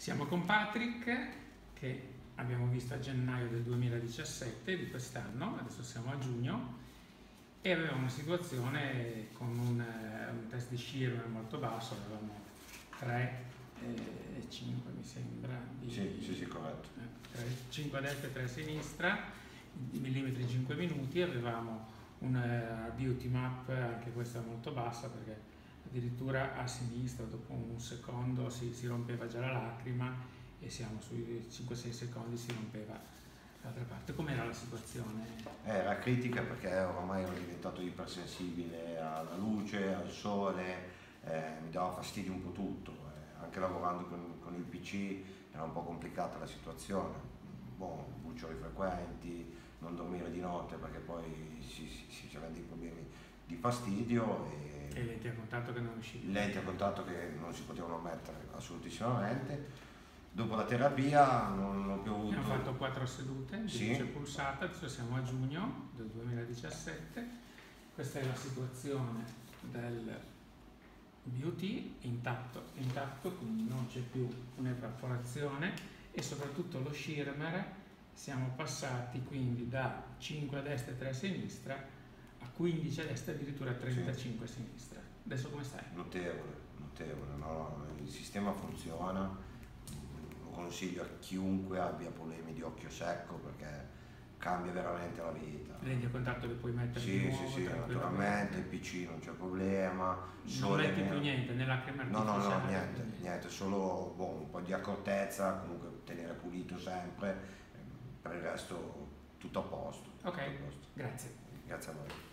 Siamo con Patrick che abbiamo visto a gennaio del 2017 di quest'anno, adesso siamo a giugno e avevamo una situazione con un, eh, un test di Shearman molto basso, avevamo 3 e 5 mi sembra. Di, Sì, sì, sì, corretto. 5 a destra e 3 a sinistra, millimetri in 5 minuti, avevamo una beauty map, anche questa molto bassa perché addirittura a sinistra dopo un secondo si, si rompeva già la lacrima e siamo sui 5-6 secondi si rompeva l'altra parte. Com'era la situazione? Eh, Era critica perché ormai ero diventato ipersensibile alla luce, al sole, eh, mi dava fastidio un po' tutto. eh, anche lavorando con, con il PC era un po' complicata la situazione. Boh, buccioli frequenti, non dormire di notte perché poi si, si, si c'erano dei problemi di fastidio e E lenti a contatto che non uscivano? lenti a contatto che non si potevano mettere assolutissimamente. Dopo la terapia non, ho più avuto... Abbiamo fatto quattro sedute di Sì. pulsata, adesso siamo a giugno del 2017. Questa è la situazione del BUT intatto, intatto, quindi non c'è più un'evaporazione e soprattutto lo shirmer siamo passati quindi da 5 a destra e 3 a sinistra a 15 a destra e addirittura a 35 a sinistra. Adesso come stai? Notevole, notevole, no, no, il sistema funziona, lo consiglio a chiunque abbia problemi di occhio secco perché cambia veramente la vita. Lenti a contatto che puoi mettere Sì, nuovo sì, sì, naturalmente, il PC non c'è problema, Non metti più nero. niente, né lacrime No, no, no, niente, niente, solo boh, un po' di accortezza, comunque tenere pulito sempre, per il resto tutto a posto. Ok. tutto a posto. Grazie. got some of it.